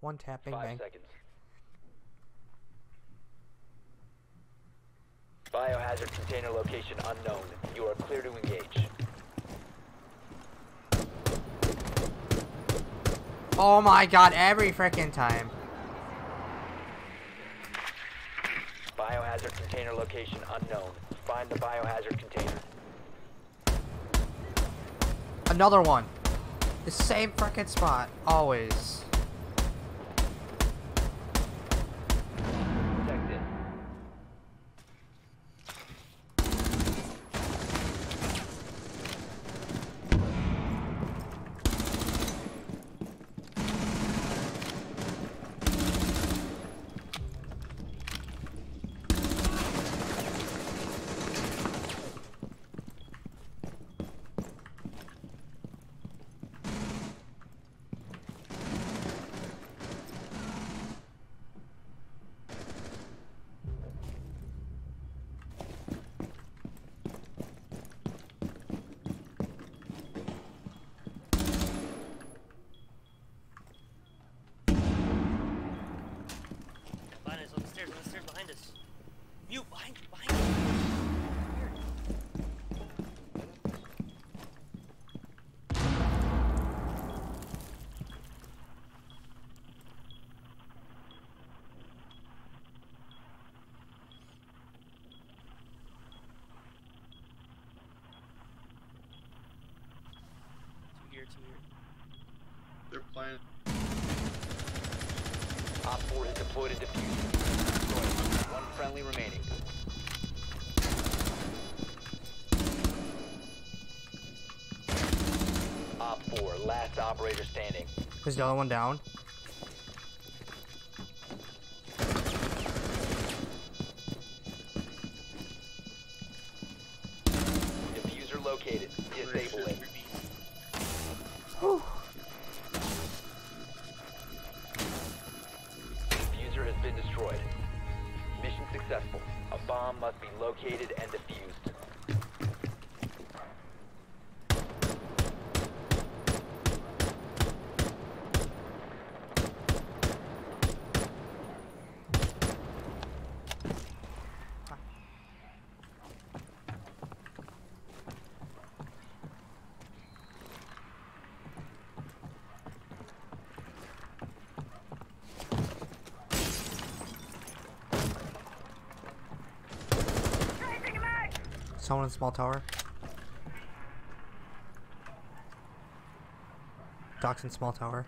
One tap, bang Five bang. seconds. Biohazard container location unknown. You are clear to engage. Oh my god, every freaking time. Biohazard container location unknown. Find the biohazard container. Another one. The same freaking spot. Always. Deployed a defuser. Destroyed. One friendly remaining. Op 4, last operator standing. Is the other one down? Defuser located. Destroyed. Mission successful. A bomb must be located and defused. Someone in small tower. Docks in small tower.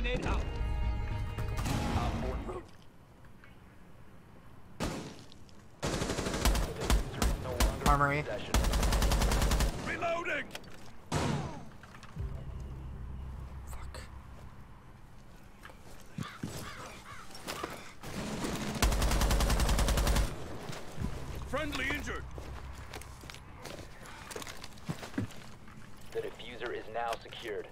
Longer in Armory. Reloading. Fuck. Friendly injured. The defuser is now secured.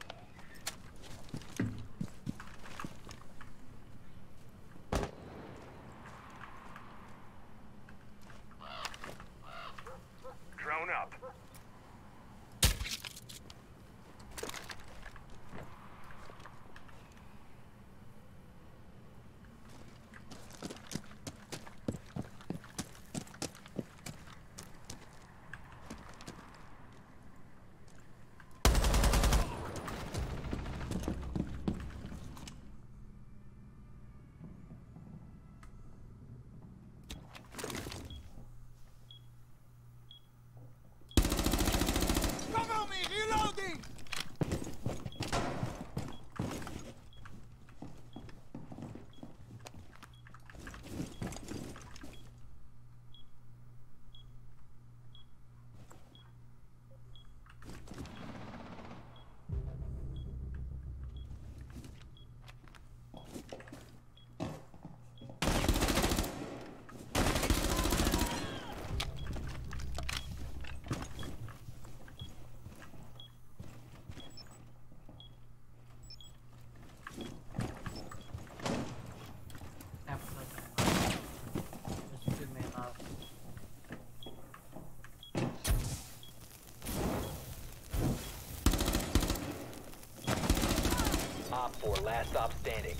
Last stop standing.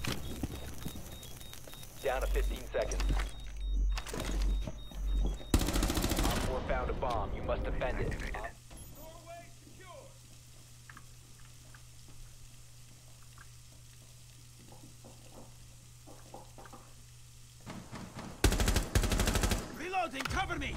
Down to 15 seconds. Op 4 found a bomb. You must defend it. Reloading, cover me!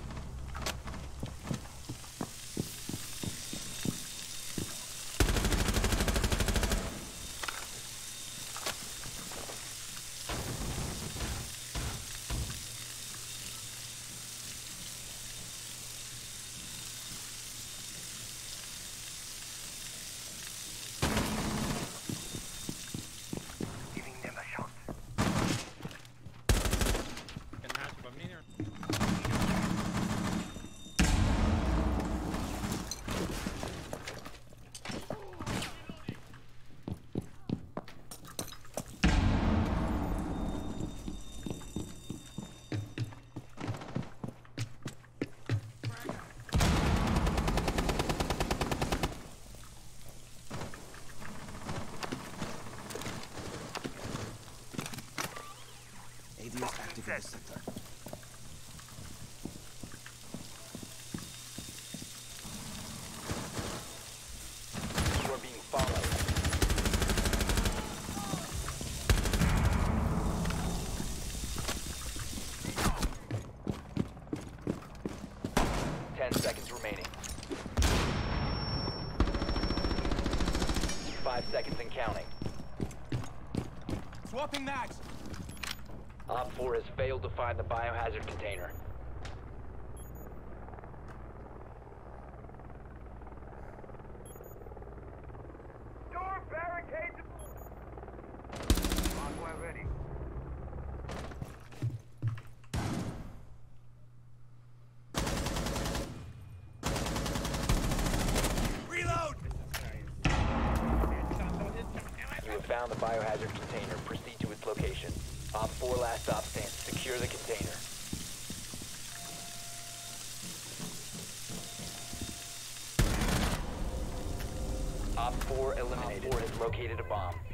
Followed. Ten seconds remaining. Five seconds and counting. Swapping mags! Op 4 has failed to find the biohazard container. Door barricade! Hardware ready. Reload! You have found the biohazard container. Proceed to its location. Op 4 last stop stands. Secure the container. Op 4 eliminated. Op 4 has located a bomb.